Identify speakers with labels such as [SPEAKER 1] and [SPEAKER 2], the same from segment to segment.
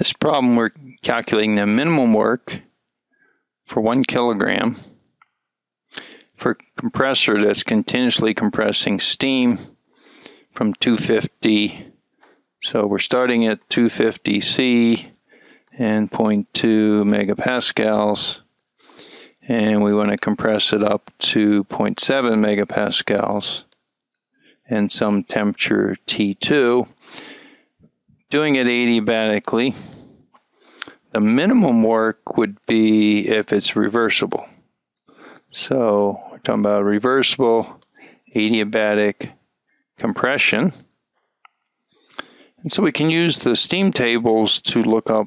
[SPEAKER 1] This problem, we're calculating the minimum work for one kilogram for a compressor that's continuously compressing steam from 250. So we're starting at 250 C and 0.2 megapascals and we want to compress it up to 0.7 megapascals and some temperature T2 doing it adiabatically the minimum work would be if it's reversible. So we're talking about reversible adiabatic compression. And so we can use the steam tables to look up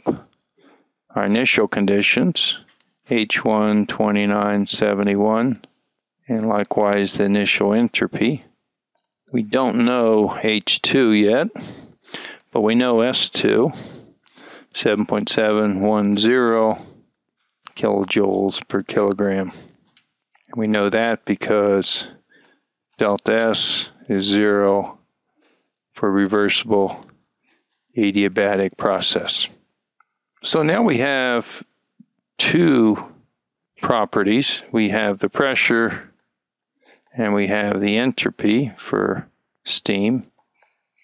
[SPEAKER 1] our initial conditions, H1 2971, and likewise the initial entropy. We don't know H2 yet, but we know S2, 7.710 kilojoules per kilogram. And we know that because delta S is zero for reversible adiabatic process. So now we have two properties. We have the pressure and we have the entropy for steam.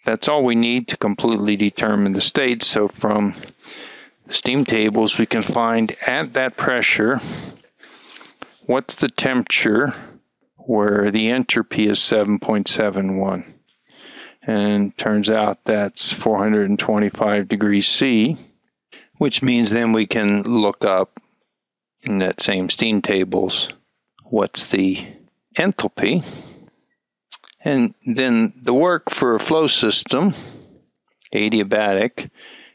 [SPEAKER 1] That's all we need to completely determine the state. So from the steam tables, we can find at that pressure what's the temperature where the entropy is 7.71. And turns out that's 425 degrees C which means then we can look up in that same steam tables what's the enthalpy. And then the work for a flow system, adiabatic,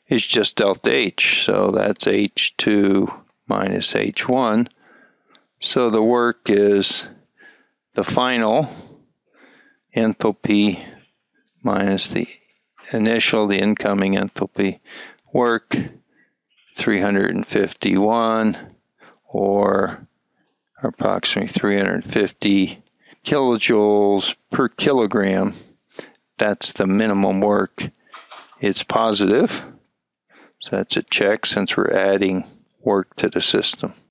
[SPEAKER 1] is just delta H. So that's H2 minus H1. So the work is the final enthalpy minus the initial, the incoming enthalpy work 351 or approximately 350 kilojoules per kilogram. That's the minimum work. It's positive, so that's a check since we're adding work to the system.